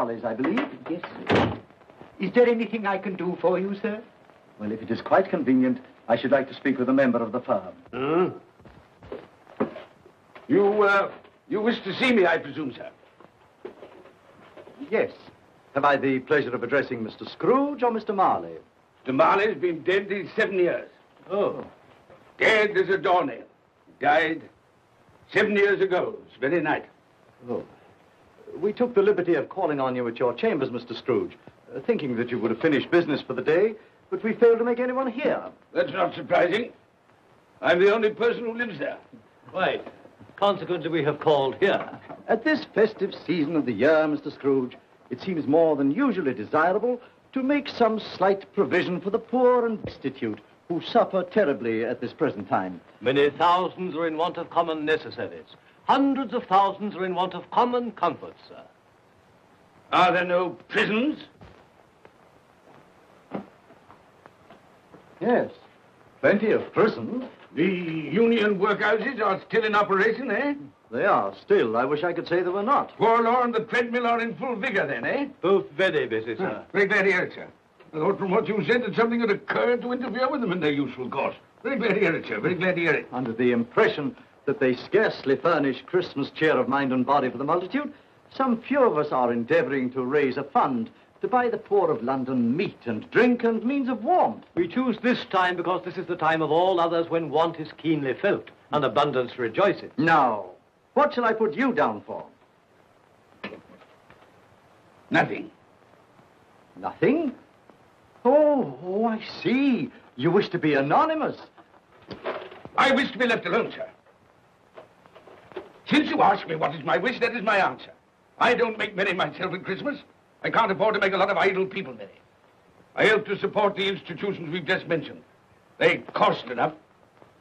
Scrooge and Marley's, I believe. Yes, sir. Is there anything I can do for you, sir? Well, if it is quite convenient, I should like to speak with a member of the firm. Hmm? You, uh, you wish to see me, I presume, sir? Yes. Have I the pleasure of addressing Mr. Scrooge or Mr. Marley? Mr. Marley's been dead these seven years. Oh. Dead as a doornail. He died seven years ago, this very night. We took the liberty of calling on you at your chambers, Mr. Scrooge, uh, thinking that you would have finished business for the day, but we failed to make anyone here. That's not surprising. I'm the only person who lives there. Right. Consequently, we have called here. At this festive season of the year, Mr. Scrooge, it seems more than usually desirable to make some slight provision for the poor and destitute who suffer terribly at this present time. Many thousands are in want of common necessaries. Hundreds of thousands are in want of common comforts, sir. Are there no prisons? Yes, plenty of prisons. The union workhouses are still in operation, eh? They are still. I wish I could say they were not. Poor Law and the treadmill are in full vigor, then, eh? Both very busy, sir. Very glad to hear it, sir. I thought from what you said that something had occurred to interfere with them in their useful course. Very glad to hear it, sir. Very glad to hear it. Under the impression that they scarcely furnish Christmas cheer of mind and body for the multitude, some few of us are endeavoring to raise a fund to buy the poor of London meat and drink and means of warmth. We choose this time because this is the time of all others when want is keenly felt and abundance rejoices. Now, what shall I put you down for? Nothing. Nothing? Oh, oh, I see. You wish to be anonymous. I wish to be left alone, sir. Since you ask me what is my wish, that is my answer. I don't make merry myself at Christmas. I can't afford to make a lot of idle people merry. I help to support the institutions we've just mentioned. They cost enough.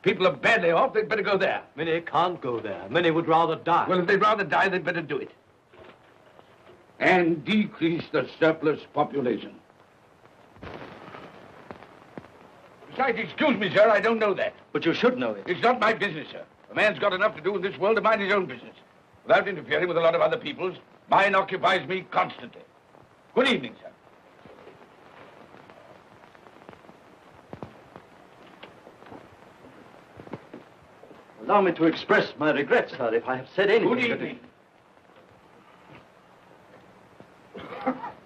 People are badly off, they'd better go there. Many can't go there. Many would rather die. Well, if they'd rather die, they'd better do it. And decrease the surplus population. Besides, excuse me, sir, I don't know that. But you should know it. It's not my business, sir. A man's got enough to do in this world to mind his own business. Without interfering with a lot of other people's, mine occupies me constantly. Good evening, sir. Allow me to express my regrets, sir, if I have said anything. Good evening.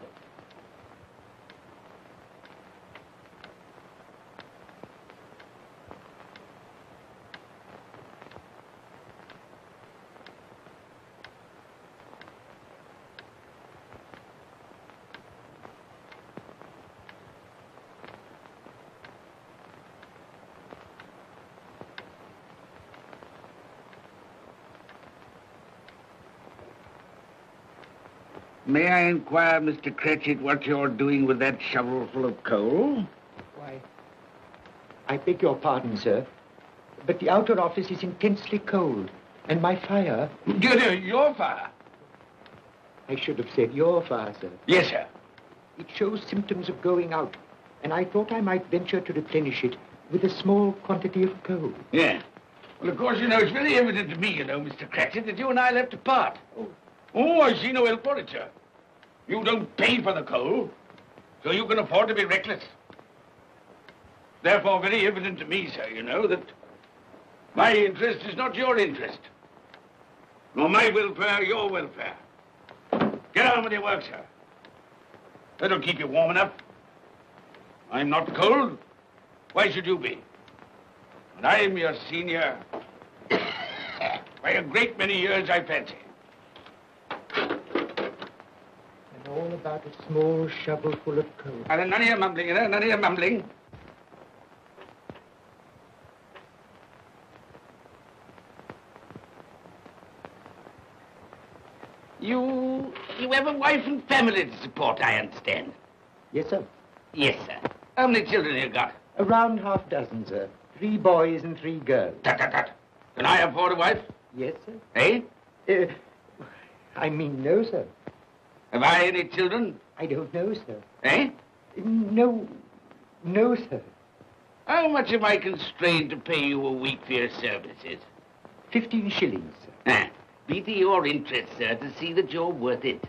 May I inquire, Mr. Cratchit, what you're doing with that shovelful of coal? Why, I beg your pardon, sir, but the outer office is intensely cold, and my fire, your fire. I should have said your fire, sir, Yes, sir. it shows symptoms of going out, and I thought I might venture to replenish it with a small quantity of coal. Yeah. Well, of course, you know, it's very evident to me, you know, Mr. Cratchit, that you and I left apart. Oh, oh I see no help for it, sir. You don't pay for the coal, so you can afford to be reckless. Therefore, very evident to me, sir, you know, that my interest is not your interest. Nor my welfare your welfare. Get on with your work, sir. That'll keep you warm enough. I'm not cold. Why should you be? And I'm your senior by a great many years, I fancy. And all about a small shovelful of coal. And then none of your mumbling, you know, none of your mumbling. You, you have a wife and family to support, I understand. Yes, sir. Yes, sir. How many children have you got? Around half dozen, sir. Three boys and three girls. Tut, tut, tut. Can I afford a wife? Yes, sir. Eh? Uh, I mean, no, sir. Have I any children? I don't know, sir. Eh? No, no, sir. How much am I constrained to pay you a week for your services? 15 shillings, sir. Ah, be to your interest, sir, to see that you're worth it.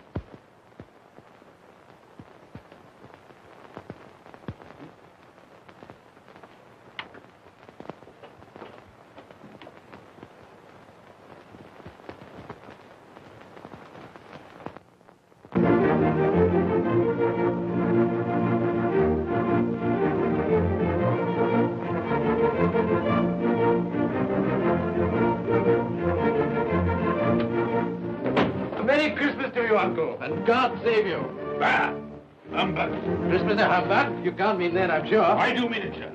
You can't mean that, I'm sure. I do mean it, sir.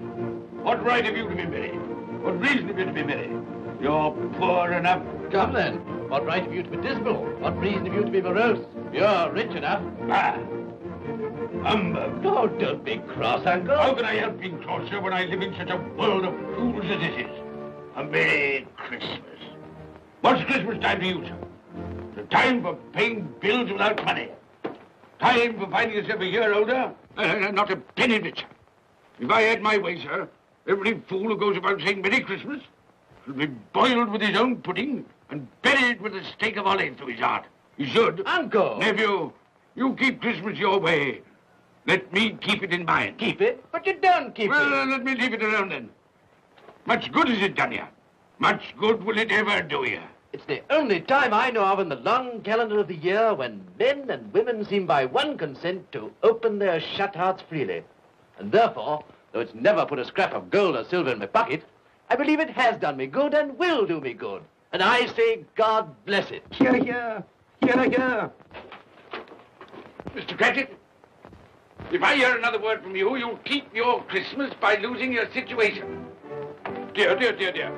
What right have you to be merry? What reason have you to be merry? You're poor enough. Come then. What right have you to be dismal? What reason have you to be morose? You're rich enough. Ah. Humbug. Oh, don't be cross, Uncle. How can I help being cross, sir, when I live in such a world of fools as this is? A Merry Christmas. What's Christmas time to you, sir? The time for paying bills without money. Time for finding yourself a year older? Uh, not a penny of richer. If I had my way, sir, every fool who goes about saying Merry Christmas should be boiled with his own pudding and buried with a stake of olive through his heart. He should. Uncle! Nephew, you keep Christmas your way. Let me keep it in mine. Keep it, but you don't keep Well, it. Well, let me leave it alone then. Much good has it done you? Much good will it ever do you? It's the only time I know of in the long calendar of the year when men and women seem by one consent to open their shut hearts freely. And therefore, though it's never put a scrap of gold or silver in my pocket, I believe it has done me good and will do me good. And I say, God bless it. Here, here. Here, here. Mr. Cratchit, if I hear another word from you, you'll keep your Christmas by losing your situation. Dear, dear, dear, dear.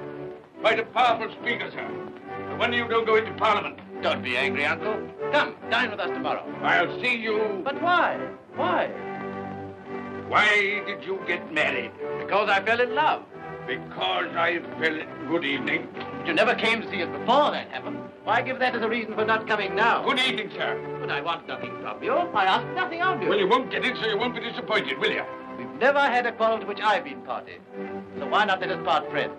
Quite a powerful speaker, sir. No wonder you don't go into Parliament. Don't be angry, Uncle. Come, dine with us tomorrow. I'll see you. But why? Why? Why did you get married? Because I fell in love. Because I fell. in... Good evening. You never came to see us before that happened. Why give that as a reason for not coming now? Good evening, sir. But I want nothing from you. I ask nothing of you. Well, you won't get it, so you won't be disappointed, will you? We've never had a quarrel to which I've been party. So why not let us part friends?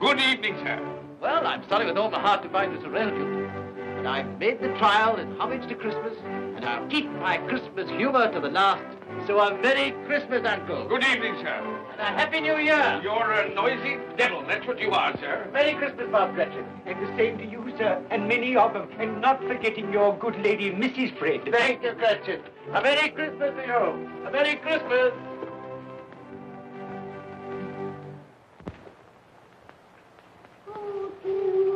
Good evening, sir. Well, I'm sorry with all my heart to find you so relative. But I've made the trial in homage to Christmas, and I'll keep my Christmas humor to the last. So a Merry Christmas, Uncle. Good evening, sir. And a Happy New Year. You're a noisy devil. That's what you are, sir. Merry Christmas, Bob Cratchit. And the same to you, sir, and many of them. And not forgetting your good lady, Mrs. Fred. Thank you, Cratchit. A Merry Christmas to you. A Merry Christmas.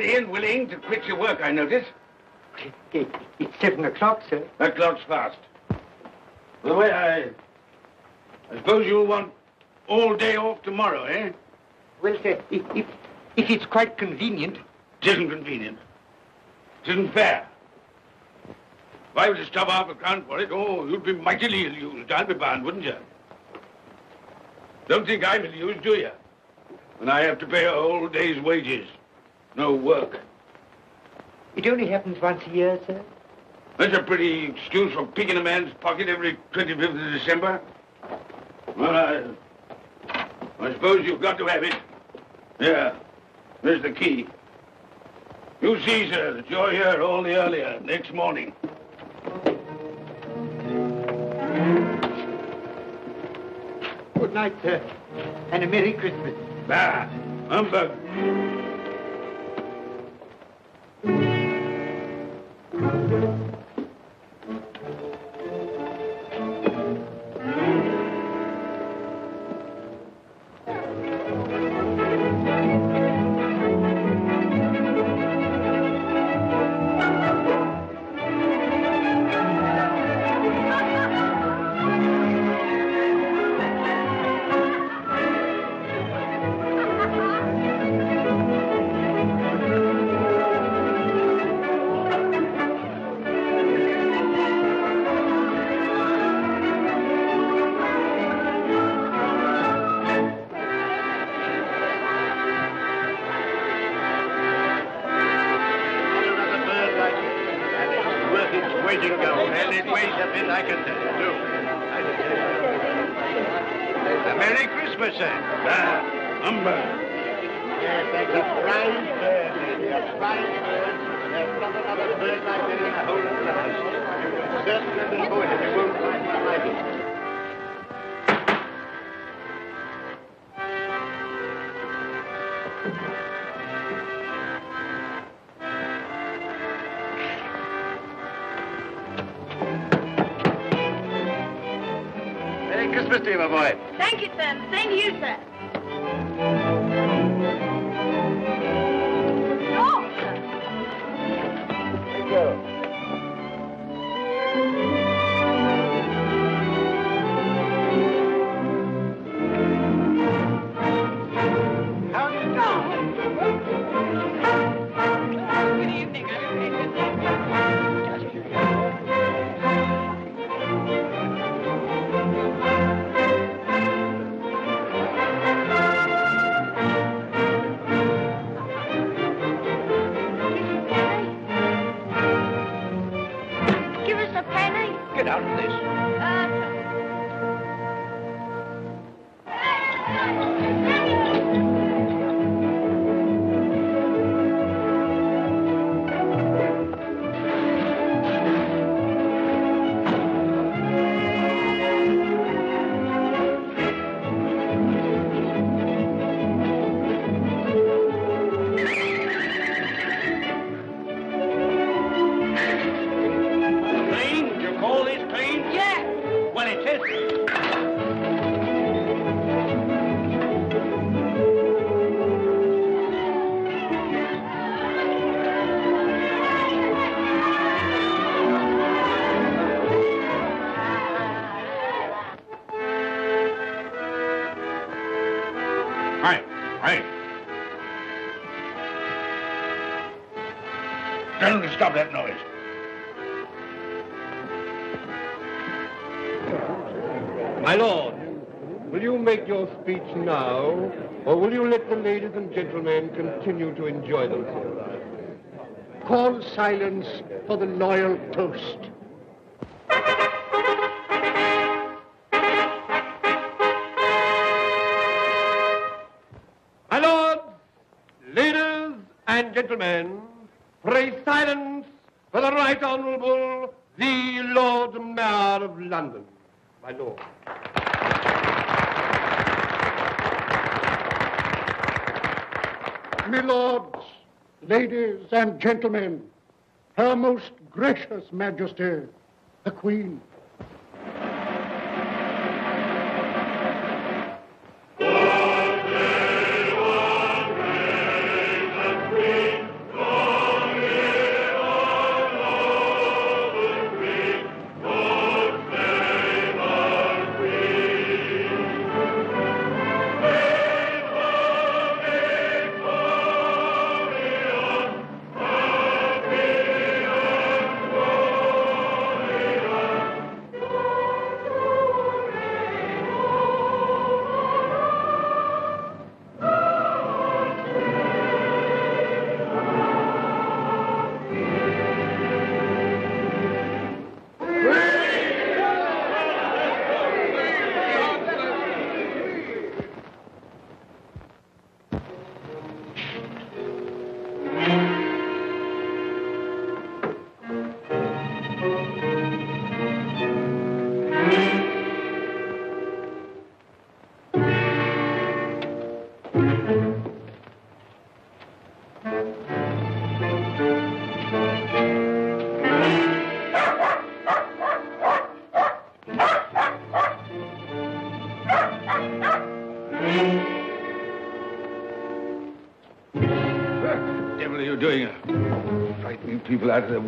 ready and willing to quit your work, I notice. It, it's seven o'clock, sir. That clock's fast. By the way, I... I suppose you'll want all day off tomorrow, eh? Well, sir, if, if, if it's quite convenient. It isn't convenient. It isn't fair. If I were to stop half a crown for it, oh, you'd be mightily ill-used, I'll be bound, wouldn't you? Don't think I'm ill-used, do you? When I have to pay a whole day's wages. No work. It only happens once a year, sir. That's a pretty excuse for picking a man's pocket every 25th of December. Well, I... I suppose you've got to have it. Yeah, there's the key. You see, sir, that you're here all the earlier next morning. Good night, sir. And a Merry Christmas. Bah, humbug. To you, my boy. Thank you, you, sir. Stop that noise. My lord, will you make your speech now, or will you let the ladies and gentlemen continue to enjoy themselves? Call silence for the loyal toast. My lords, ladies and gentlemen, pray silence for the Right Honourable the Lord Mayor of London. My lord. My lords, ladies and gentlemen, Her Most Gracious Majesty, the Queen. Frightening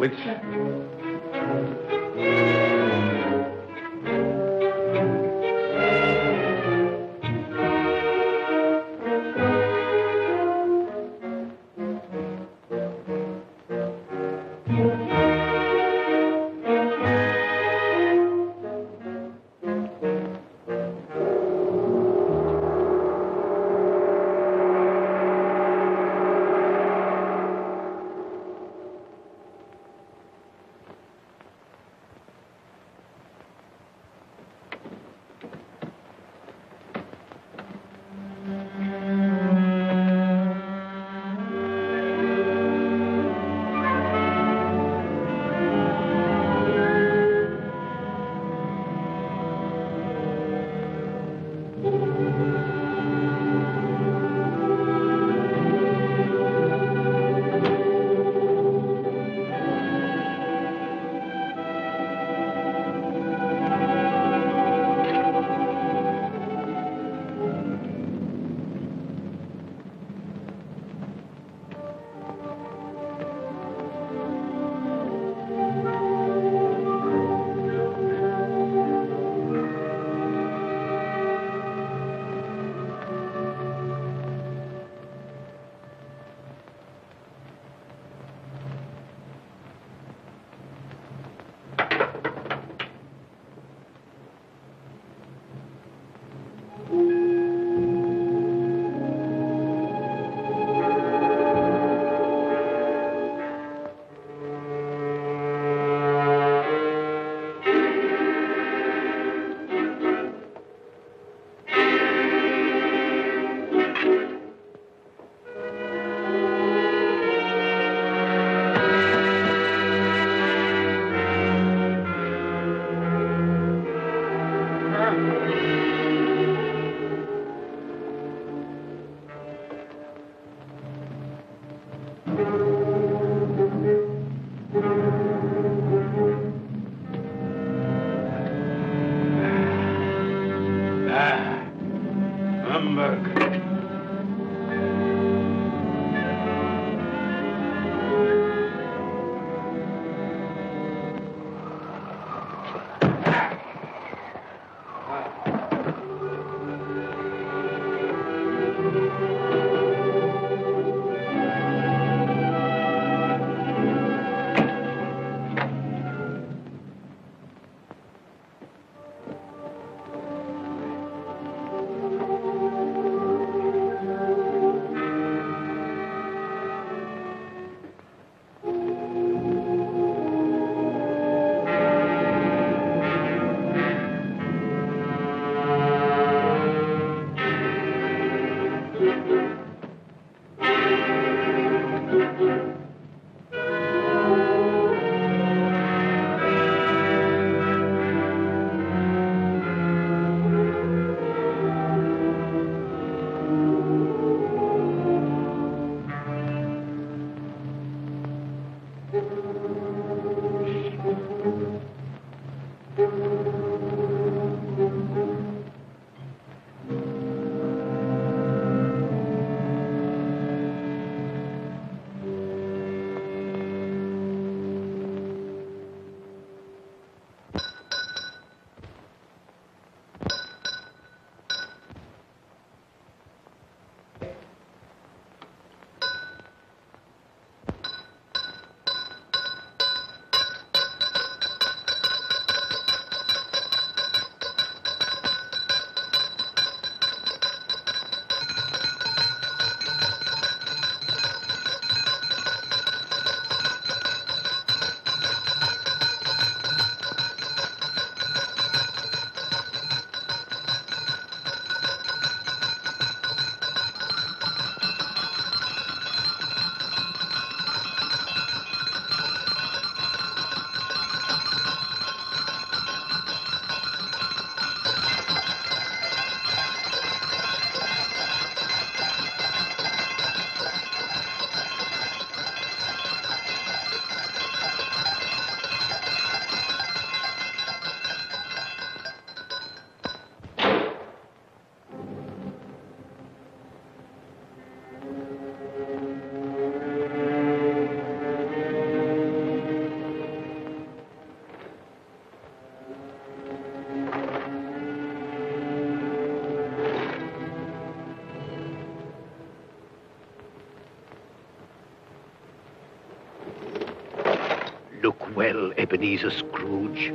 well, Ebenezer Scrooge,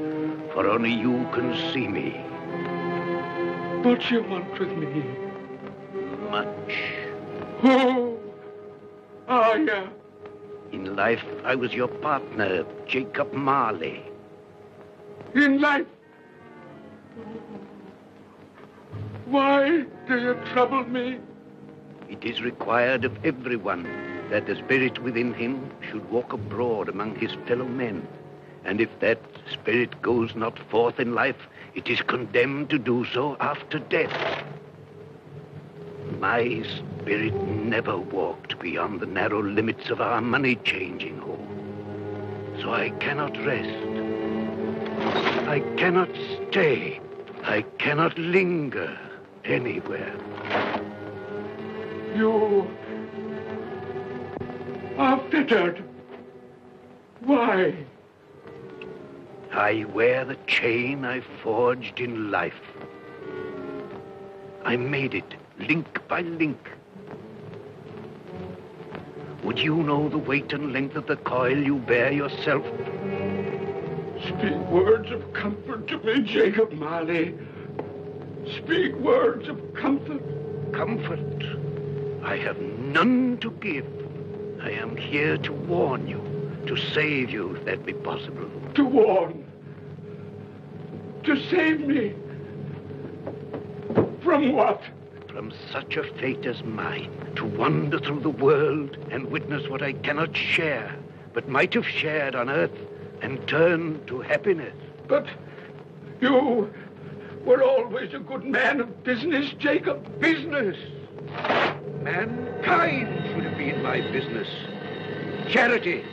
for only you can see me. What do you want with me? Much. Oh, ah, yeah. In life, I was your partner, Jacob Marley. In life. Why do you trouble me? It is required of everyone that the spirit within him should walk abroad among his fellow men. And if that spirit goes not forth in life, it is condemned to do so after death. My spirit never walked beyond the narrow limits of our money-changing hall. So I cannot rest. I cannot stay. I cannot linger anywhere. You are fettered. Why? I wear the chain I forged in life. I made it link by link. Would you know the weight and length of the coil you bear yourself? Speak words of comfort to me, Jacob Marley. Speak words of comfort. Comfort. I have none to give. I am here to warn you, to save you if that be possible. To warn. To save me. From what? From such a fate as mine, to wander through the world and witness what I cannot share, but might have shared on earth and turn to happiness. But you were always a good man of business, Jacob. Business? Mankind have been my business. Charity,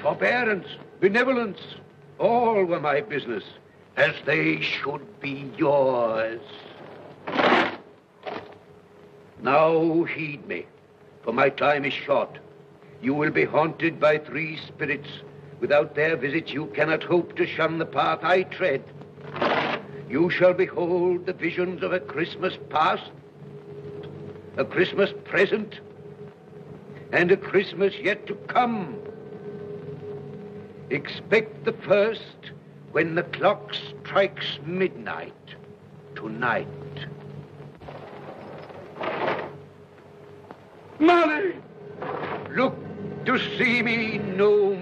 forbearance, benevolence, all were my business, as they should be yours. Now heed me, for my time is short. You will be haunted by three spirits. Without their visits, you cannot hope to shun the path I tread. You shall behold the visions of a Christmas past, a Christmas present, and a Christmas yet to come. Expect the first when the clock strikes midnight tonight. Molly! Look to see me no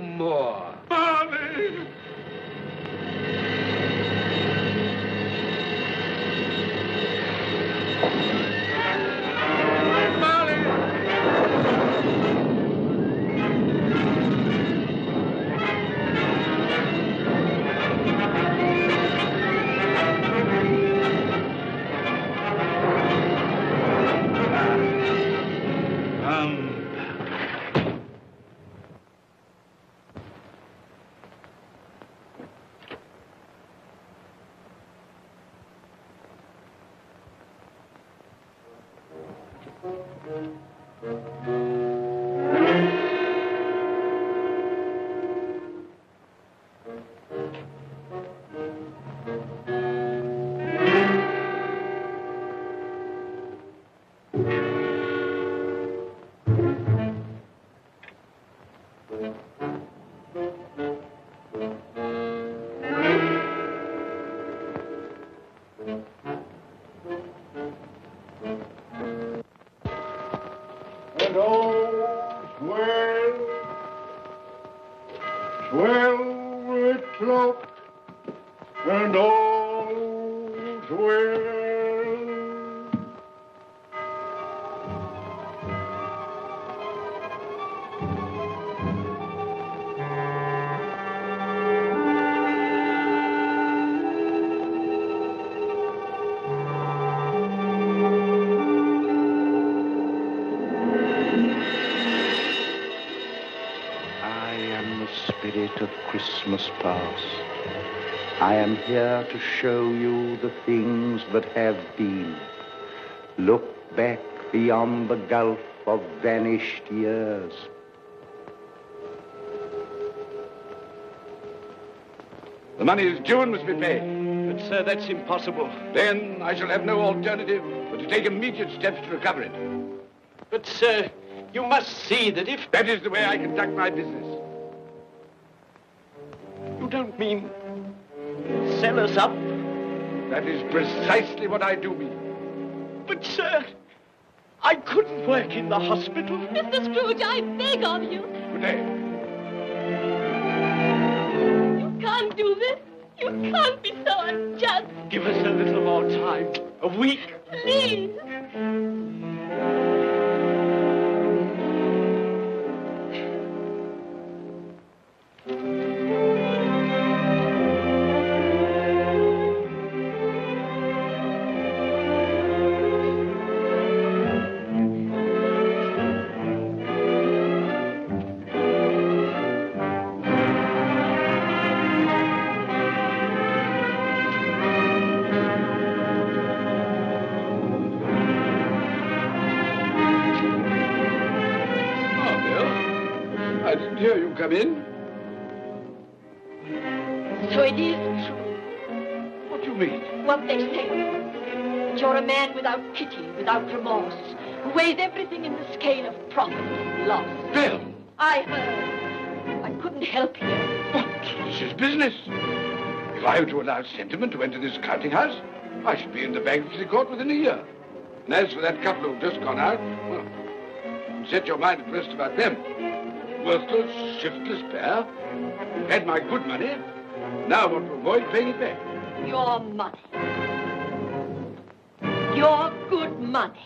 here to show you the things that have been. Look back beyond the gulf of vanished years. The money is due and must be paid. But, sir, that's impossible. Then I shall have no alternative but to take immediate steps to recover it. But, sir, you must see that if... That is the way I conduct my business. Us up? That is precisely what I do mean. But, sir, I couldn't work in the hospital. Mr. Scrooge, I beg of you. Good day. You can't do this. You can't be so unjust. Give us a little more time. A week. Please. I were to allow sentiment to enter this counting house, I should be in the bankruptcy court within a year. And as for that couple who've just gone out, well, set your mind at rest about them. Worthless, shiftless pair. Had my good money. Now want to avoid paying it back. Your money. Your good money.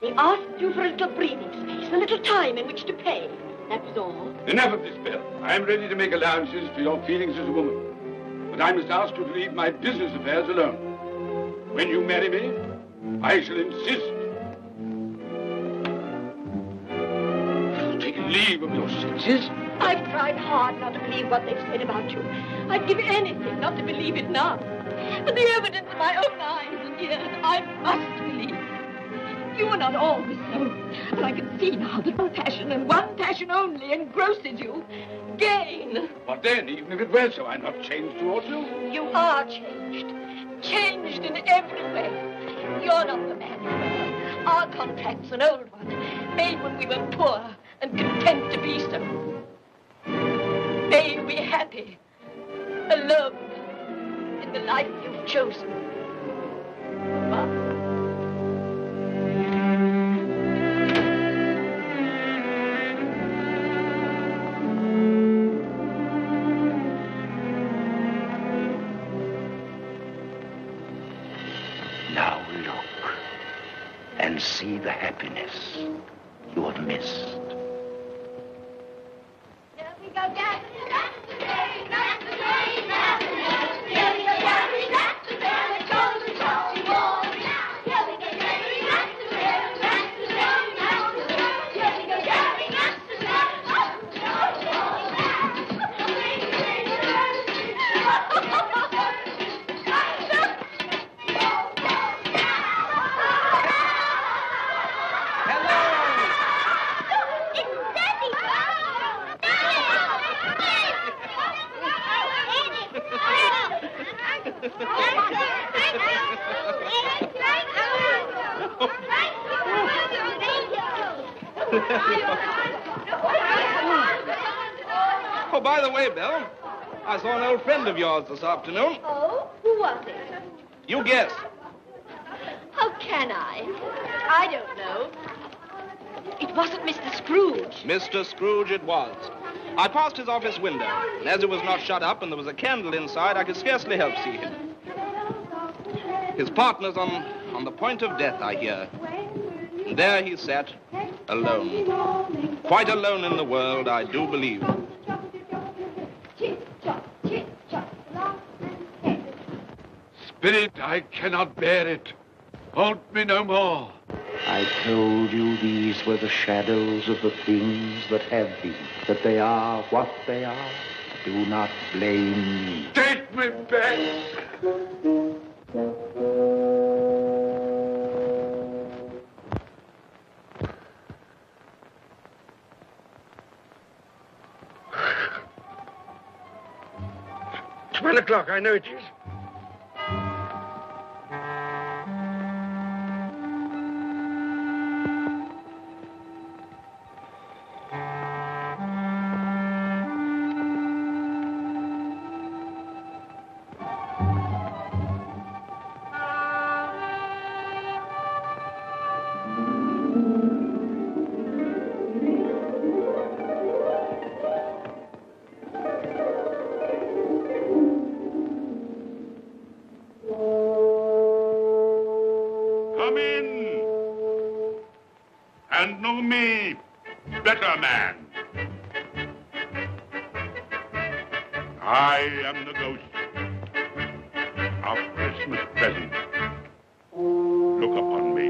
They asked you for a little breathing space, a little time in which to pay. That was all. Enough of this, Belle. I am ready to make allowances for your feelings as a woman. But I must ask you to leave my business affairs alone. When you marry me, I shall insist. Take leave of your senses. I've tried hard not to believe what they've said about you. I'd give anything not to believe it now. But the evidence in my own eyes and ears, I must believe. You were not always so. But I can see now that one passion and one passion only engrosses you. Gain. What then? Even if it were so, I'm not changed towards you. You are changed. Changed in every way. You're not the man you were. Our contract's an old one, made when we were poor and content to be so. May you be happy, alone, in the life you've chosen. Yours this afternoon. Oh, who was it? You guess. How can I? I don't know. It wasn't Mr. Scrooge. Mr. Scrooge it was. I passed his office window, and as it was not shut up and there was a candle inside, I could scarcely help see him. His partner's on, on the point of death, I hear. And there he sat, alone. Quite alone in the world, I do believe. Spirit, I cannot bear it. Haunt me no more. I told you these were the shadows of the things that have been, that they are what they are. Do not blame me. Take me back. Twelve o'clock, I know it is. Man. I am the ghost of Christmas present. Look upon me.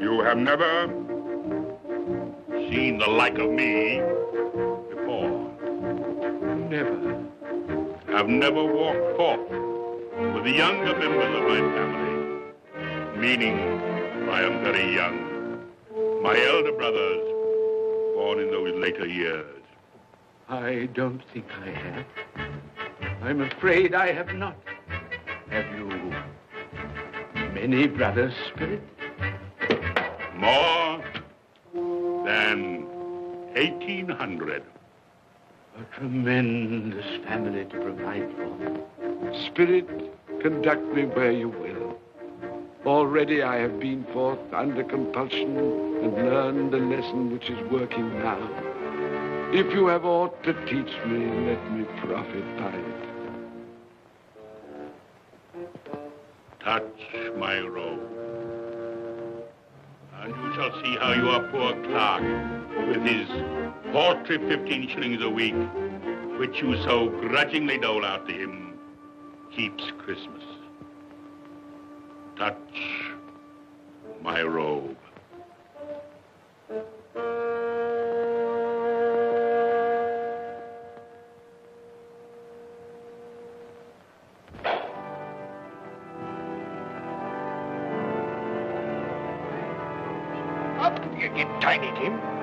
You have never seen the like of me before. Never. I've never walked forth with the younger members of my family, meaning I am very young. My elder brothers, born in those later years. I don't think I have. I'm afraid I have not. Have you many brothers, Spirit? More than 1,800. A tremendous family to provide for. Spirit, conduct me where you will. Already I have been forth under compulsion and learned the lesson which is working now. If you have aught to teach me, let me profit by it. Touch my robe. And you shall see how your poor clerk, with his paltry 15 shillings a week, which you so grudgingly dole out to him, keeps Christmas touch my robe. Up, you, you tiny Tim.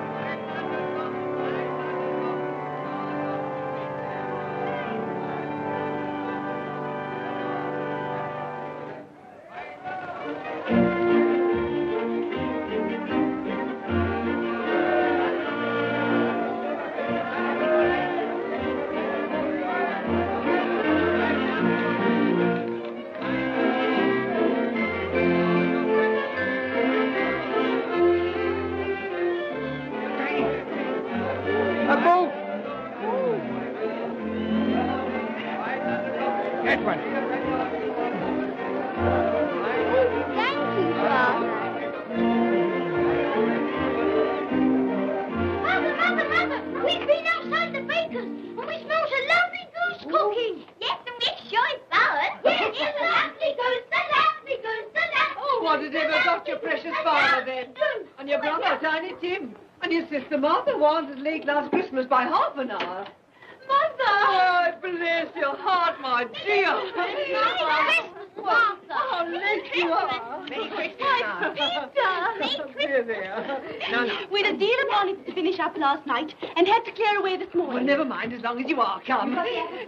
Never mind, as long as you are. Come.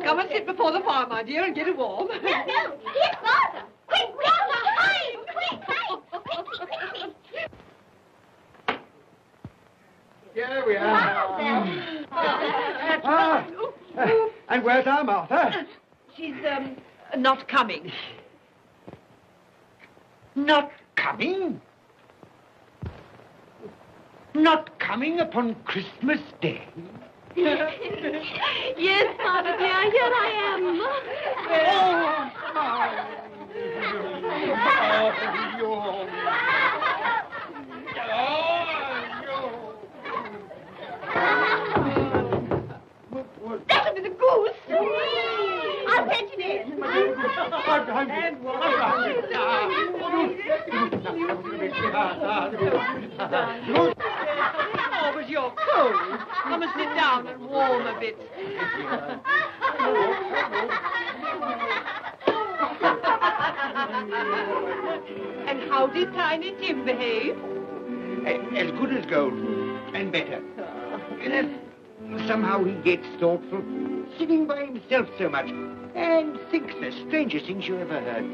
Come and sit before the fire, my dear, and get it warm. No, no, here's Father. Quick, Martha, hide, quick, hide. Here we are. Ah, uh, and where's our Martha? She's, um, not coming. Not coming? Not coming upon Christmas Day? yes, Father dear, here I am. Oh, oh, you. That'll be the goose. I'll fetch it in. Oh, but you're cold. Come and sit down and warm a bit. and how did Tiny Tim behave? As good as gold, and better. And somehow he gets thoughtful, sitting by himself so much, and thinks the strangest things you ever heard.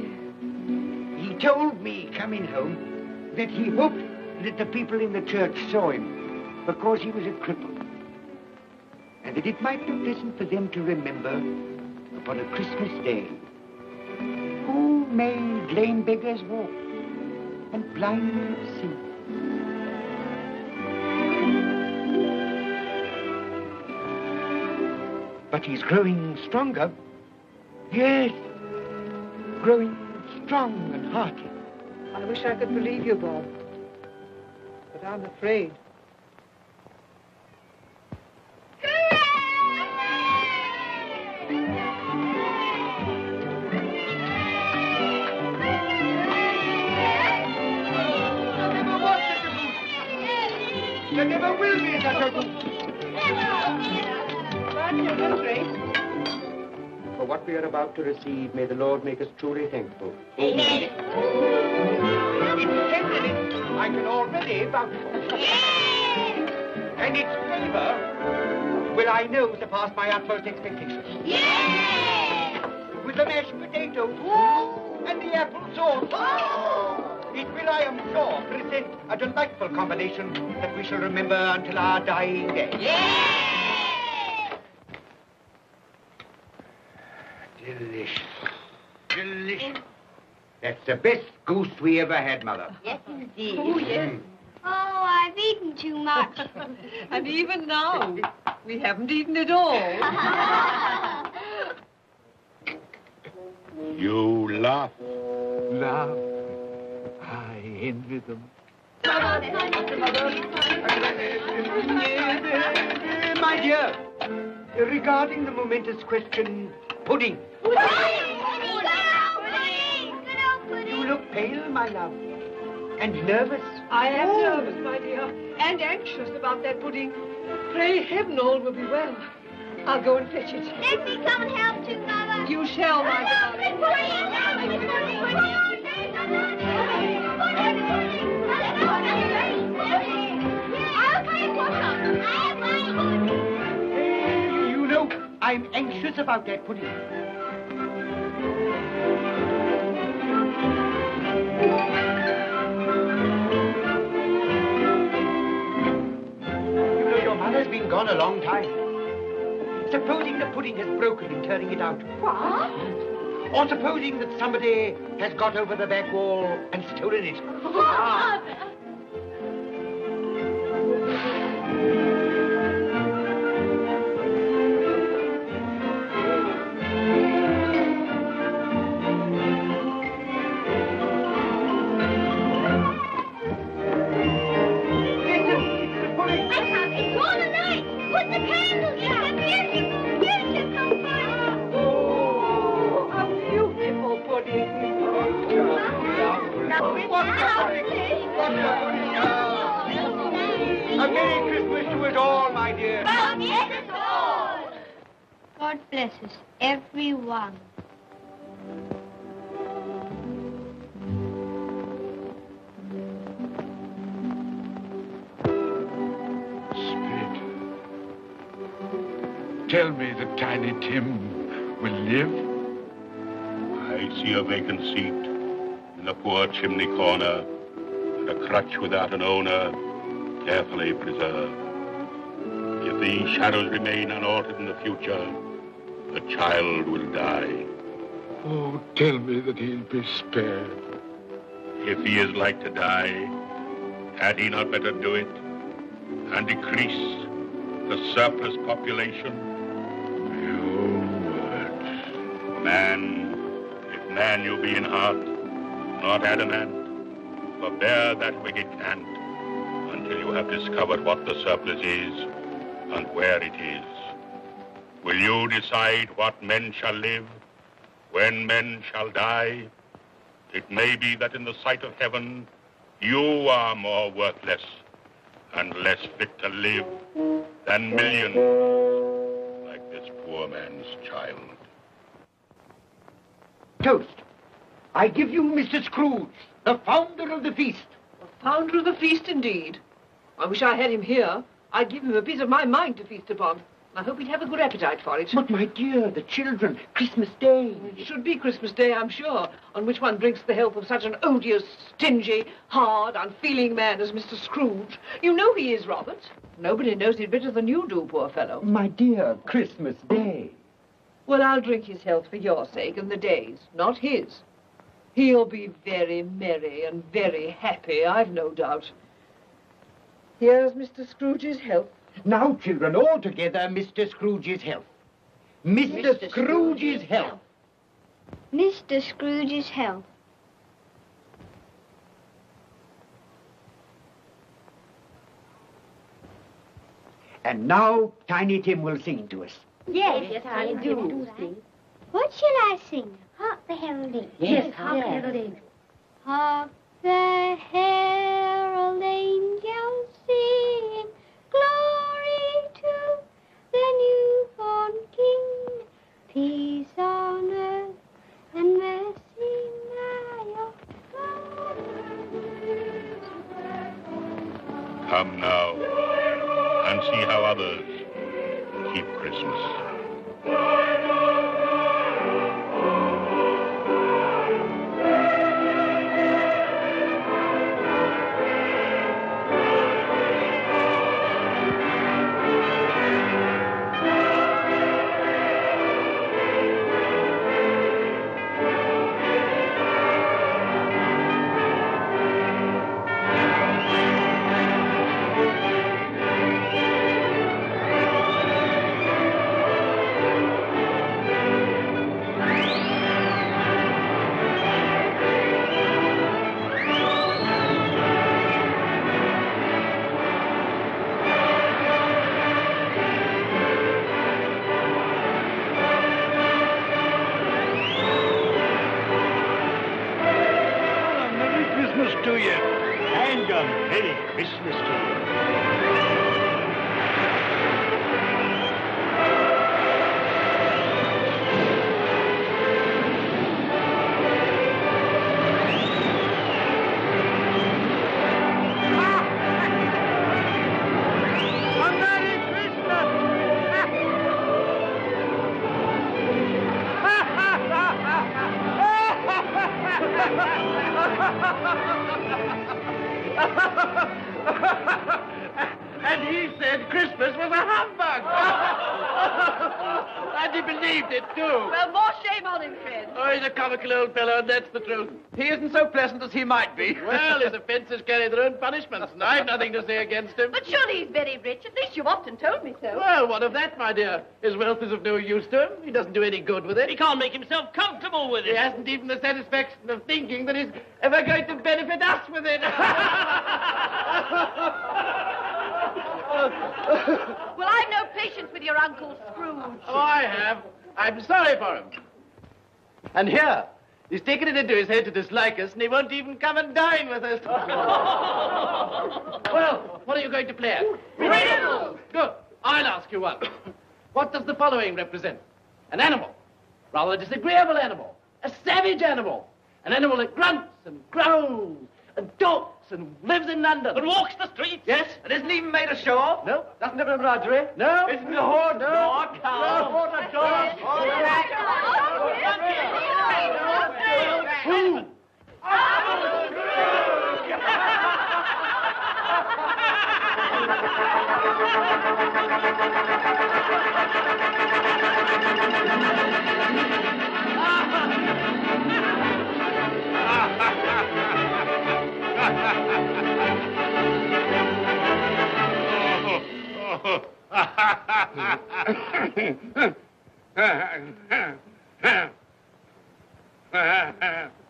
He told me, coming home, that he hoped that the people in the church saw him because he was a cripple. And that it might be pleasant for them to remember, upon a Christmas day, who made lame beggars walk and blind men see. But he's growing stronger. Yes, growing strong and hearty. I wish I could believe you, Bob. But I'm afraid. What we are about to receive, may the Lord make us truly thankful. Amen. Its tenderness I can already vouch for. And its flavor will I know surpass my utmost expectations. With the mashed potato and the apple sauce. It will, I am sure, present a delightful combination that we shall remember until our dying day. Delicious. Delicious. That's the best goose we ever had, Mother. Yes, indeed. Oh, yes. Mm. Oh, I've eaten too much. and even now, we haven't eaten it all. You laugh. Love. I envy them. My dear, regarding the momentous question, pudding. Pudding! pudding. pudding. pudding. pudding. You look pale, my love, and nervous. I am oh. nervous, my dear, and anxious about that pudding. Pray heaven all will be well. I'll go and fetch it. Let me come and help too, Mother. You shall, my darling. I'm anxious about that pudding. You know, your mother's been gone a long time. Supposing the pudding has broken in turning it out. What? Or supposing that somebody has got over the back wall and stolen it. Ah. God bless us, everyone. Spirit, tell me that Tiny Tim will live. I see a vacant seat in a poor chimney corner and a crutch without an owner carefully preserved. If these shadows remain unaltered in the future, the child will die. Oh, tell me that he'll be spared. If he is like to die, had he not better do it and decrease the surplus population? Your words. Man, if man you be in heart, not adamant, forbear that wicked cant until you have discovered what the surplus is and where it is. Will you decide what men shall live, when men shall die? It may be that in the sight of heaven, you are more worthless and less fit to live than millions like this poor man's child. Toast. I give you Mr. Scrooge, the founder of the feast. The founder of the feast, indeed. I wish I had him here. I'd give him a piece of my mind to feast upon. I hope he'd have a good appetite for it. But, my dear, the children, Christmas Day. It should be Christmas Day, I'm sure, on which one drinks the health of such an odious, stingy, hard, unfeeling man as Mr. Scrooge. You know he is, Robert. Nobody knows it better than you do, poor fellow. My dear, Christmas Day. Well, I'll drink his health for your sake and the day's, not his. He'll be very merry and very happy, I've no doubt. Here's Mr. Scrooge's health. Now, children, all together, Mr. Scrooge's health. Mr. Mr. Scrooge's health. Mr. Scrooge's health. And now, Tiny Tim will sing to us. Yes, yes, I do. What shall I sing? Hark the heralding. Yes, hark the heralding. Hark the herald angels sing, glory to the newborn King, peace on earth and mercy nigh Come now and see how others keep Christmas. So as he might be. Well, his offences carry their own punishments, and I've nothing to say against him. But surely he's very rich. At least you've often told me so. Well, what of that, my dear? His wealth is of no use to him. He doesn't do any good with it. He can't make himself comfortable with it. He hasn't even the satisfaction of thinking that he's ever going to benefit us with it. Well, I've no patience with your Uncle Scrooge. Oh, I have. I'm sorry for him. And here, he's taken it into his head to dislike us, and he won't even come and dine with us. well, what are you going to play at? Riddles. Good. I'll ask you one. What does the following represent? An animal. Rather a disagreeable animal. A savage animal. An animal that grunts and growls and talks and lives in London. And walks the streets. Yes? And isn't even made ashore? No. Doesn't have an embroidery? No. Isn't a horse? No. Nor a cow? No, not a dog. Oh, oh, oh.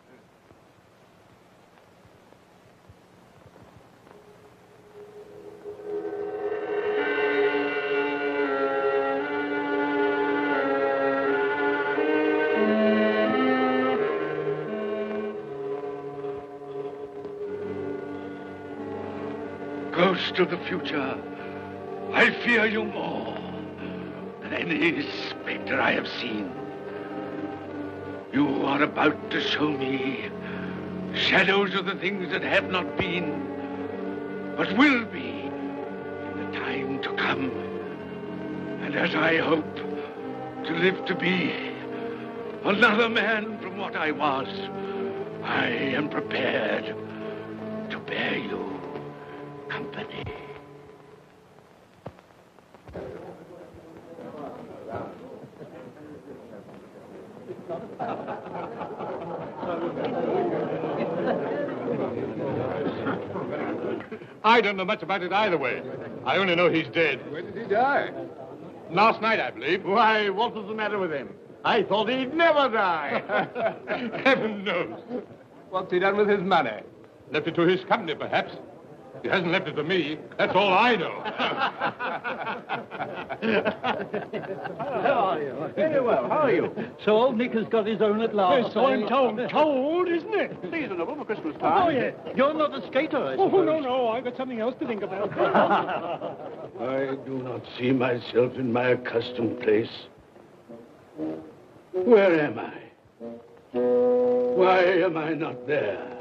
Of the future, I fear you more than any specter I have seen. You are about to show me shadows of the things that have not been, but will be in the time to come. And as I hope to live to be another man from what I was, I am prepared to bear you company. I don't know much about it either way. I only know he's dead. Where did he die? Last night, I believe. Why, what was the matter with him? I thought he'd never die. Heaven knows. What's he done with his money? Left it to his company, perhaps. He hasn't left it to me. That's all I know. How are you? Very well. How are you? So old Nick has got his own at last. Yes, so I'm told. Told, isn't it? Seasonable for Christmas time. Oh, yeah. You're not a skater, I Oh, no, no. I've got something else to think about. I do not see myself in my accustomed place. Where am I? Why am I not there?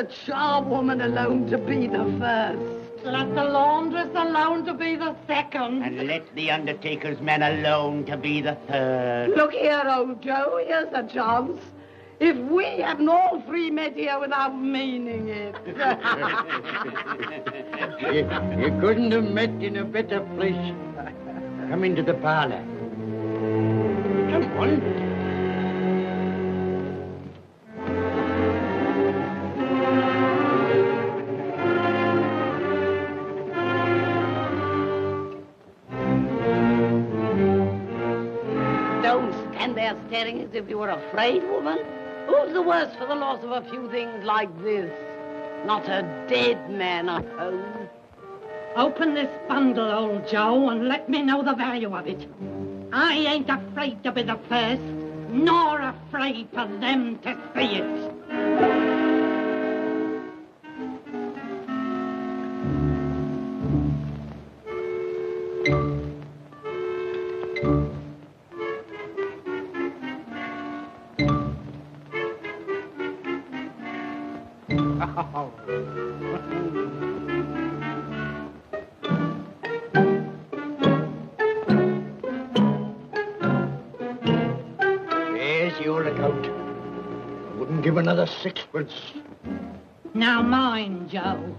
Let the charwoman alone to be the first. Let the laundress alone to be the second. And let the undertaker's man alone to be the third. Look here, old Joe, here's a chance. If we hadn't all three met here without meaning it. You, you couldn't have met in a better place. Come into the parlor. Come on. As if you were afraid, woman. Who's the worse for the loss of a few things like this? Not a dead man, I hope. Open this bundle, old Joe, and let me know the value of it. I ain't afraid to be the first, nor afraid for them to see it. Sixpence. Now mind, Joe.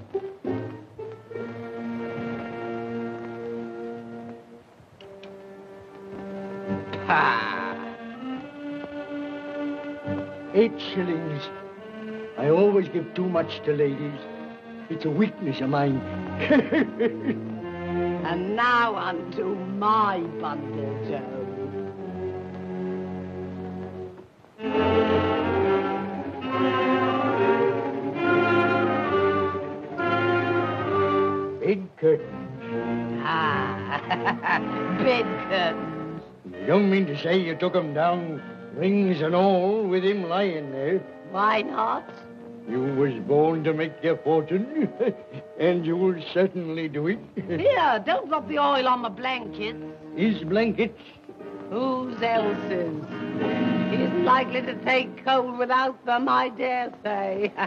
Ah. Eight shillings. I always give too much to ladies. It's a weakness of mine. And now unto my bundle, Joe. Bed curtains. You don't mean to say you took 'em down, rings and all, with him lying there. Why not? You was born to make your fortune, and you'll certainly do it. Here, don't drop the oil on the blankets. His blankets. Whose else's? He isn't likely to take cold without them, I dare say.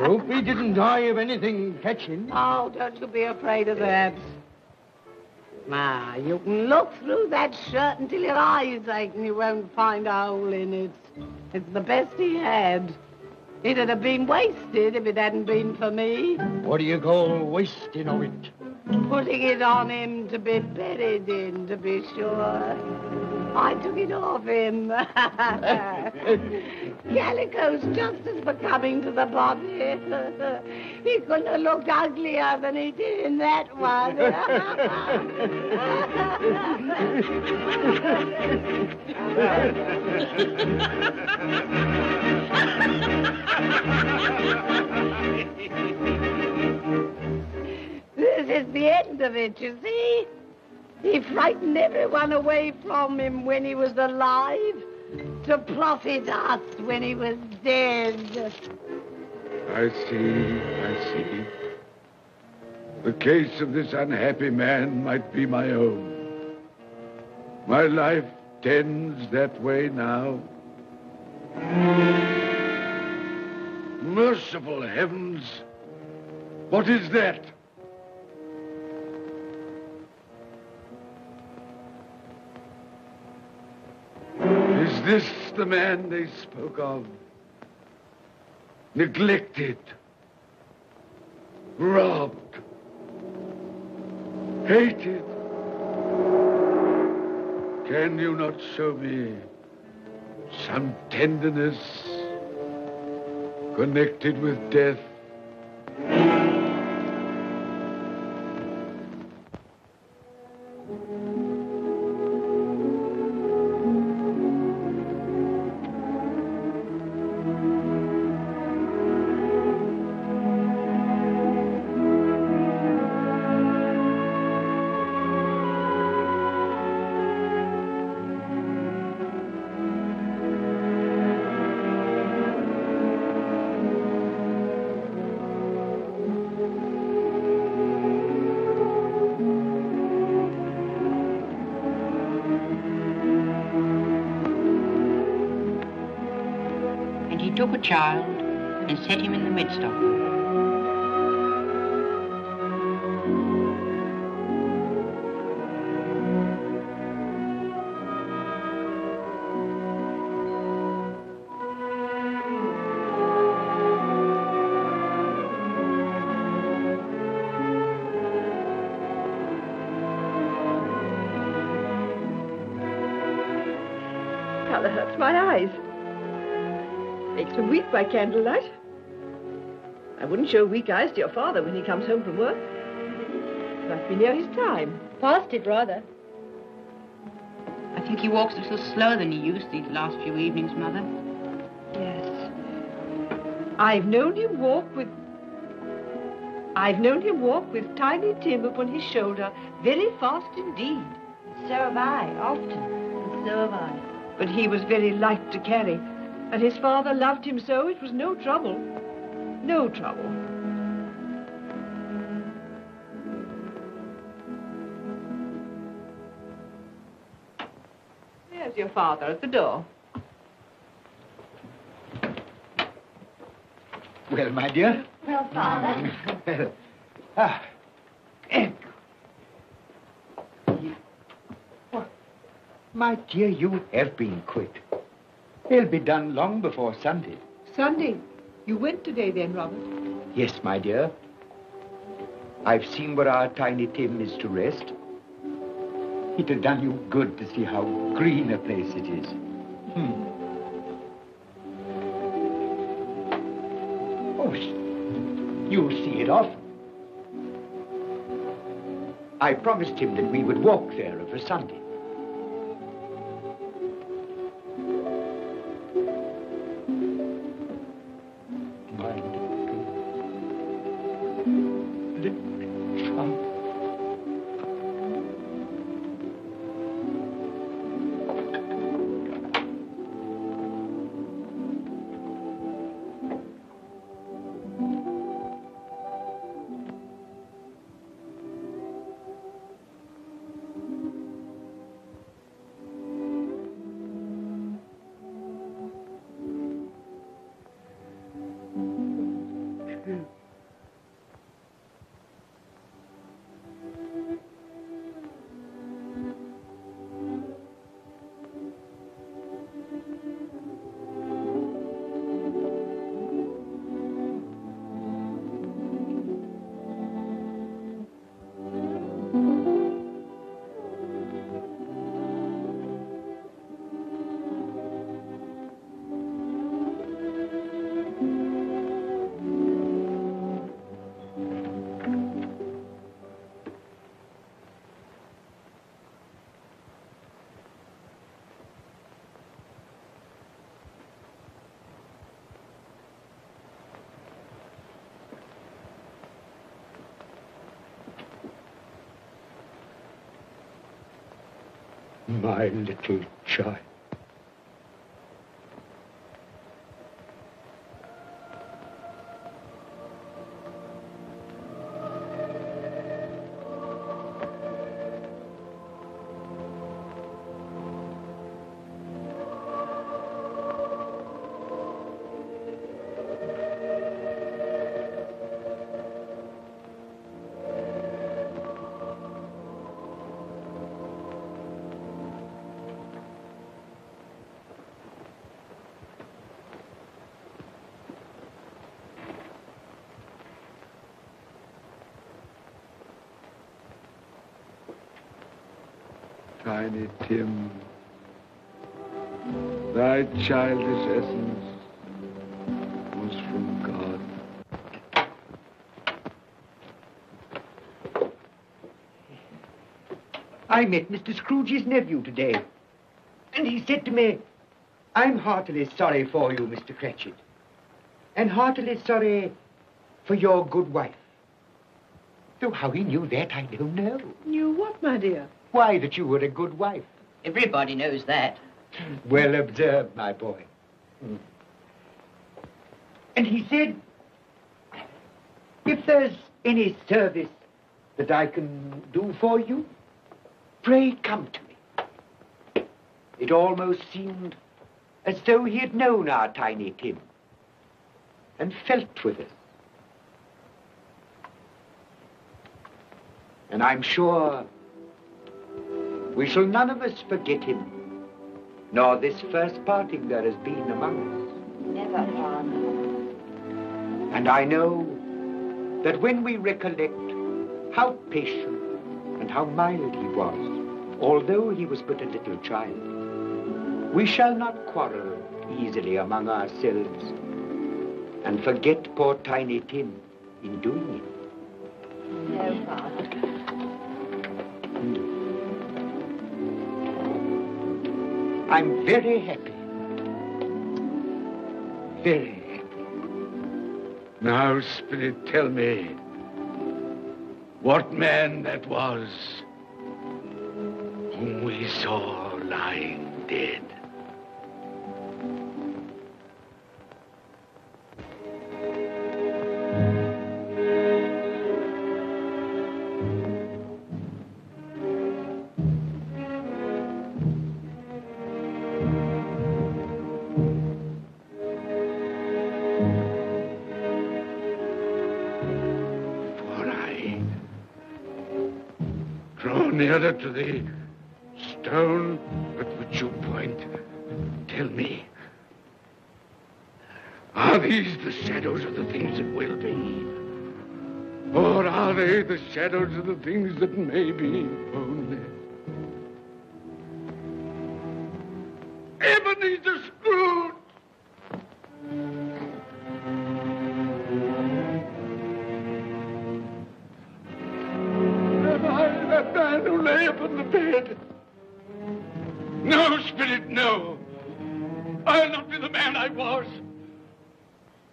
Hope he didn't die of anything catching. Oh, don't you be afraid of that. Now, you can look through that shirt until your eyes ache and you won't find a hole in it. It's the best he had. It'd have been wasted if it hadn't been for me. What do you call wasting of it? Putting it on him to be buried in, to be sure. I took it off him. Calico's just as becoming to the body. he couldn't have looked uglier than he did in that one. this is the end of it, you see. He frightened everyone away from him when he was alive to profit us when he was dead. I see, I see. The case of this unhappy man might be my own. My life tends that way now. Merciful heavens! What is that? This the man they spoke of? Neglected, robbed, hated. Can you not show me some tenderness connected with death? A child and set him in the midst of them. By candlelight. I wouldn't show weak eyes to your father when he comes home from work. Must be near his time. Past it, rather. I think he walks a little slower than he used these last few evenings, Mother. Yes. I've known him walk with... I've known him walk with Tiny Tim upon his shoulder very fast indeed. So have I, often. And so have I. But he was very light to carry, and his father loved him so it was no trouble. No trouble. There's your father at the door. Well, my dear. Well, Father. Well, ah, What? My dear, you have been quick. They'll be done long before Sunday. Sunday. You went today then, Robert? Yes, my dear. I've seen where our tiny Tim is to rest. It'll done you good to see how green a place it is. Hmm. Oh, you'll see it often. I promised him that we would walk there of a Sunday. Little My little child. Tiny Tim, thy childish essence was from God. I met Mr. Scrooge's nephew today, and he said to me, I'm heartily sorry for you, Mr. Cratchit, and heartily sorry for your good wife. Though how he knew that, I don't know. Knew what, my dear? Why, that you were a good wife. Everybody knows that. Well observed, my boy. Hmm. And he said, if there's any service that I can do for you, pray come to me. It almost seemed as though he had known our tiny Tim and felt with us. And I'm sure we shall none of us forget him, nor this first parting there has been among us. Never, Father. And I know that when we recollect how patient and how mild he was, although he was but a little child, We shall not quarrel easily among ourselves and forget poor Tiny Tim in doing it. No, Father. I'm very happy. Very happy. Now, Spirit, tell me what man that was whom we saw lying dead. To the stone at which you point. Tell me, are these the shadows of the things that will be? Or are they the shadows of the things that may bed? No, Spirit, no. I'll not be the man I was.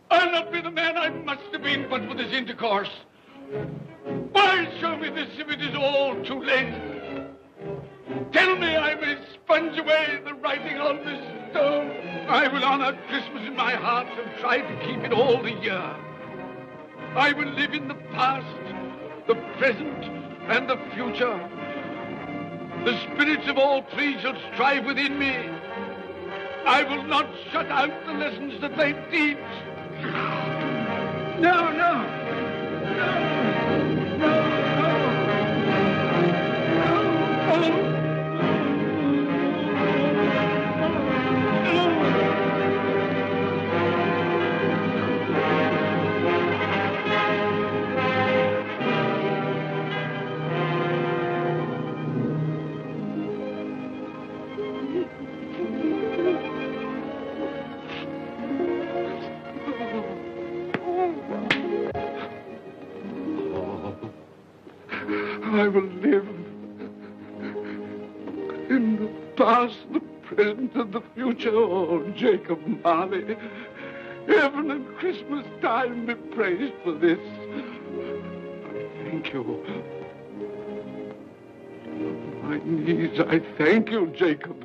I'll not be the man I must have been but for this intercourse. Why show me this if it is all too late? Tell me I may sponge away the writing on this stone. I will honor Christmas in my heart and try to keep it all the year. I will live in the past, the present, and the future. The spirits of all three shall strive within me. I will not shut out the lessons that they teach. No, no. I past, the present, and the future. Oh, Jacob Marley, heaven and Christmas time be praised for this. I thank you. On my knees, I thank you, Jacob.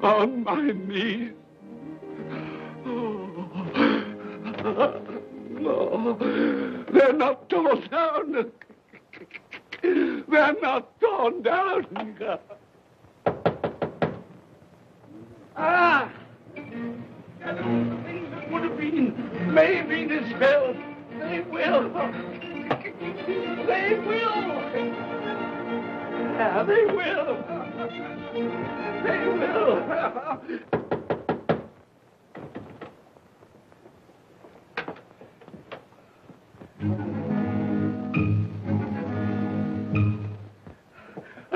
On my knees. Oh. They're not torn down. They're not torn down. Ah! Things that would have been may be dispelled. They will. They will. Yeah, they will. They will.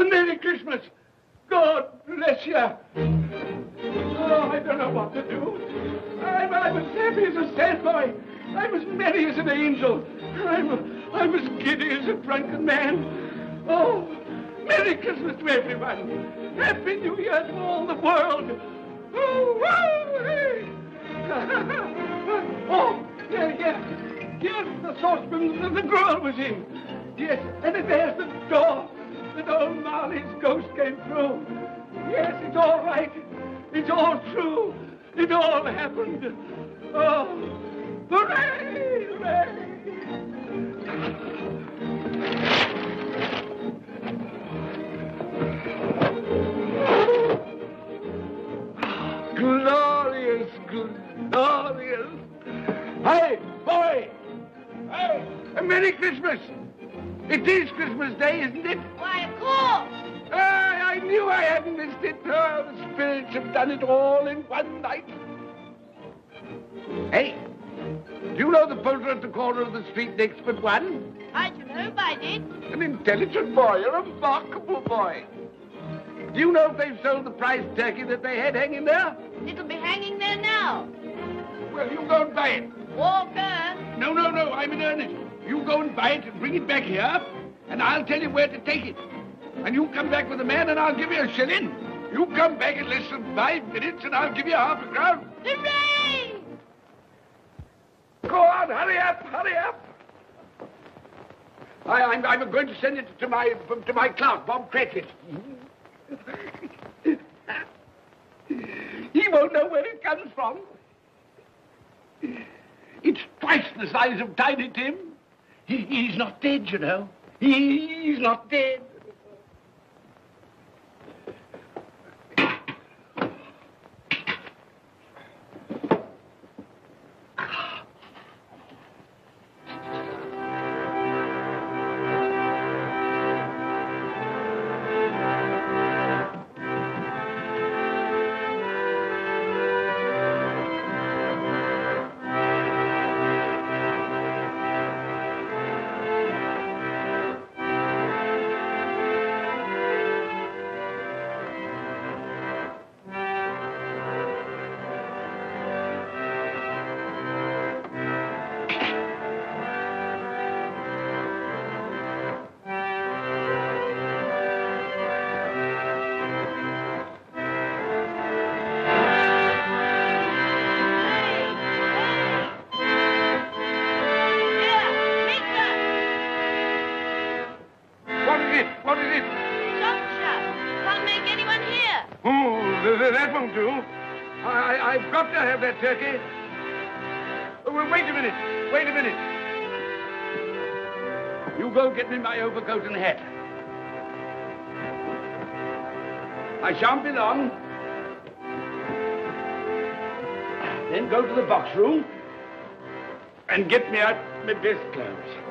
Merry Christmas. God bless you. Oh, I don't know what to do. I'm, as happy as a sandboy. I'm as merry as an angel. I'm, I'm as giddy as a drunken man. Oh, Merry Christmas to everyone. Happy New Year to all the world. Oh, wow, hey. oh, yeah, yeah. Yes, the saucepan that the girl was in. Yes, and there's the door that old Marley's ghost came through. Yes, it's all right. It's all true. It all happened. Oh, hooray, hooray. Glorious, glorious. Hey, boy! Hey, a Merry Christmas! It is Christmas Day, isn't it? Why, of course. I knew I hadn't missed it. Oh, the spirits have done it all in one night. Hey, do you know the poulterer at the corner of the street next but one? I don't know, I did. An intelligent boy, a remarkable boy. Do you know if they've sold the prize turkey that they had hanging there? It'll be hanging there now. Well, you go and buy it. Walker. No, no, no, I'm in earnest. You go and buy it and bring it back here, and I'll tell you where to take it. And you come back with a man, and I'll give you a shilling. You come back in less than five minutes, and I'll give you half a crown. Hooray! Go on, hurry up, hurry up. I, I'm, I'm going to send it to my to my clerk, Bob Cratchit. he won't know where it comes from. It's twice the size of Tiny Tim. He, he's not dead, you know. He, he's not dead. Have that turkey. Oh, well, wait a minute. Wait a minute. You go get me my overcoat and hat. I shan't be long. Then go to the box room and get me out my best clothes.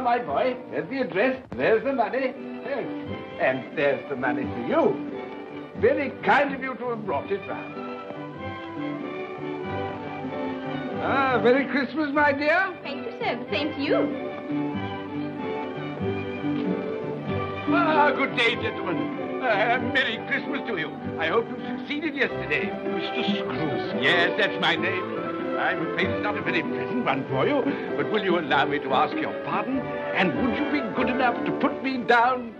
There you are, my boy. There's the address. There's the money. Yes. And there's the money for you. Very kind of you to have brought it round. Ah, Merry Christmas, my dear. Thank you, sir. The same to you. Ah, good day, gentlemen. Uh, Merry Christmas to you. I hope you succeeded yesterday. Mr. Scrooge. Yes, that's my name. I'm afraid it's not a very pleasant one for you, but will you allow me to ask your pardon? And would you be good enough to put me down?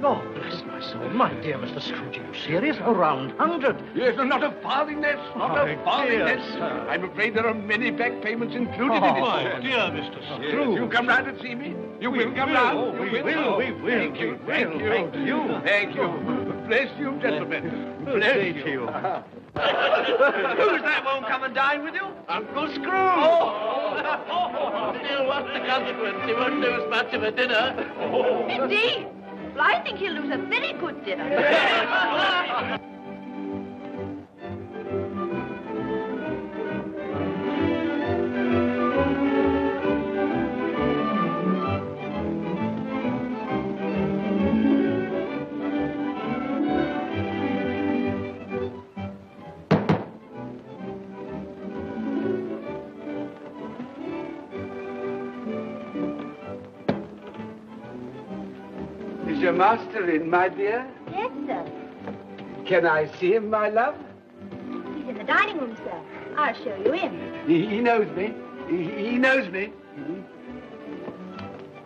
Lord bless my soul. My dear Mr. Scrooge, are you serious? A round hundred? Yes, not a farthing less. Not My a farthing dear less. sir. I'm afraid there are many back payments included oh, in Oh, it. my dear Mr. Yes, Scrooge. You come round and see me. You We will come will. round. Oh, You we will, we will, Thank you. Thank will. you. Thank you. Thank you. Bless you, gentlemen. Bless Say you. you. Who's that won't come and dine with you? Uncle Scrooge! Oh. Still, what's the consequence? He won't lose much of a dinner. Indeed. Well, I think he'll lose a very good dinner. master in, my dear? yes, sir. Can I see him, my love? He's in the dining room, sir. I'll show you in. He, he knows me. He, he knows me.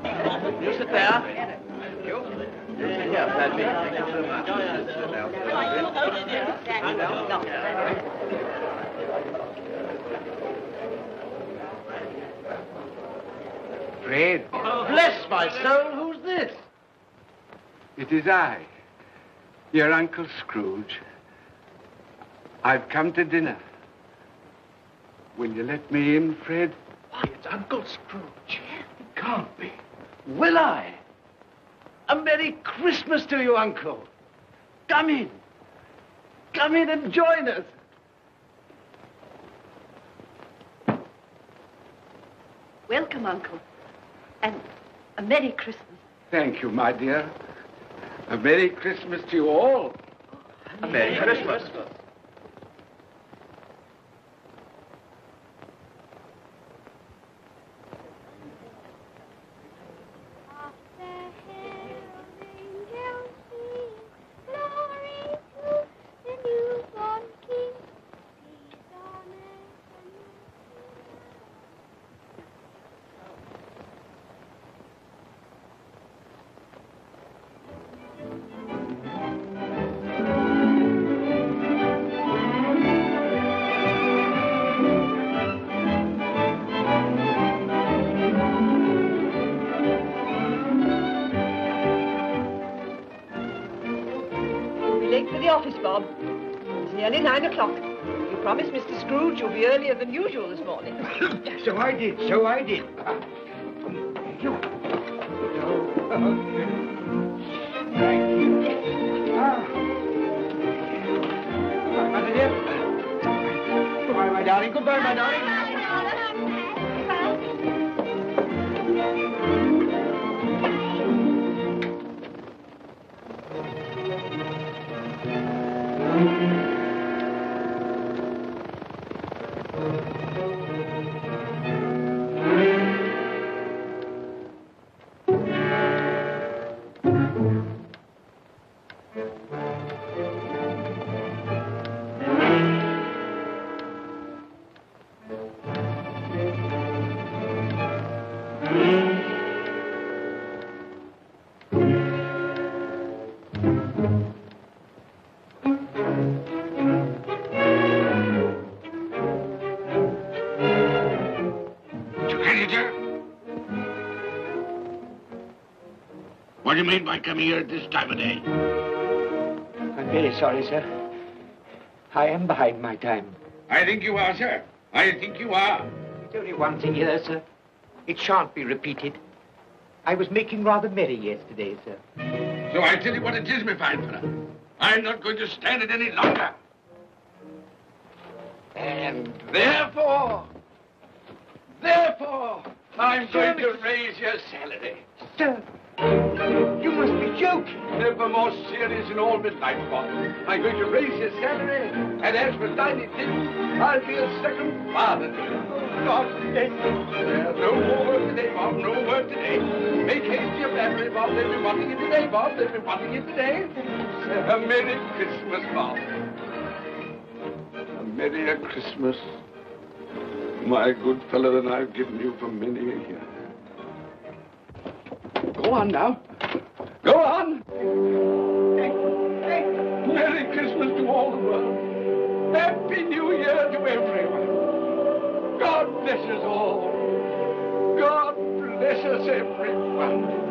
You sit there. Here, Padby. Thank you so much. Fred, oh, Bless my soul, who's this? It is I, your Uncle Scrooge. I've come to dinner. Will you let me in, Fred? Why, it's Uncle Scrooge. It can't be. Will I? A Merry Christmas to you, Uncle. Come in. Come in and join us. Welcome, Uncle. And a Merry Christmas. Thank you, my dear. A Merry Christmas to you all. A Merry Christmas. Be nine o'clock. You promised Mr. Scrooge you'll be earlier than usual this morning. So I did, so I did. You. Thank you. Ah. Goodbye. Goodbye, my darling. Goodbye, my darling. Do you mean by coming here at this time of day? I'm very sorry, sir. I am behind my time. I think you are, sir. I think you are. It's only one thing here, sir. It shan't be repeated. I was making rather merry yesterday, sir. So I tell you what it is, my fine fellow. I'm not going to stand it any longer. And therefore, therefore, I'm going to raise your salary. Sir, you must be joking. Never more serious in all life, Bob. I'm going to raise your salary, and as for tiny Tim, I'll be a second father to you. God bless. There's no more work today, Bob. No work today. Make haste to your battery, Bob. They'll be wanting it today, Bob. They'll be wanting it today. A Merry Christmas, Bob. A Merry Christmas, my good fellow, than I've given you for many a year. Go on now. Go on. Merry Christmas to all the world. Happy New Year to everyone. God bless us all. God bless us everyone.